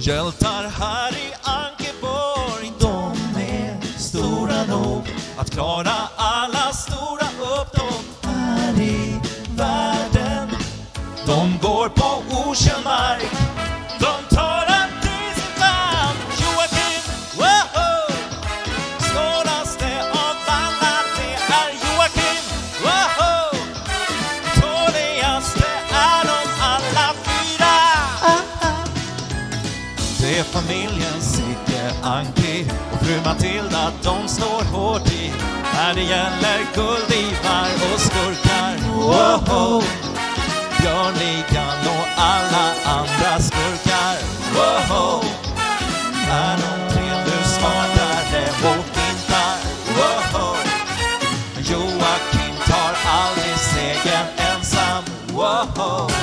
Hjältar här i Ankeborg, de är stora nog att klara alla stora uppdrag här i världen. De går på okänd mark, Det är familjen Sigge, Anki och fru Matilda, de står hårt i när det gäller guldivar och skurkar. Wow! Björnligan och alla andra skurkar. Wow! Är de tre nu smartare och fintar? Wow! Joakim tar aldrig segern ensam. Wow!